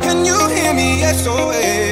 Can you hear me? SOS. Oh, eh.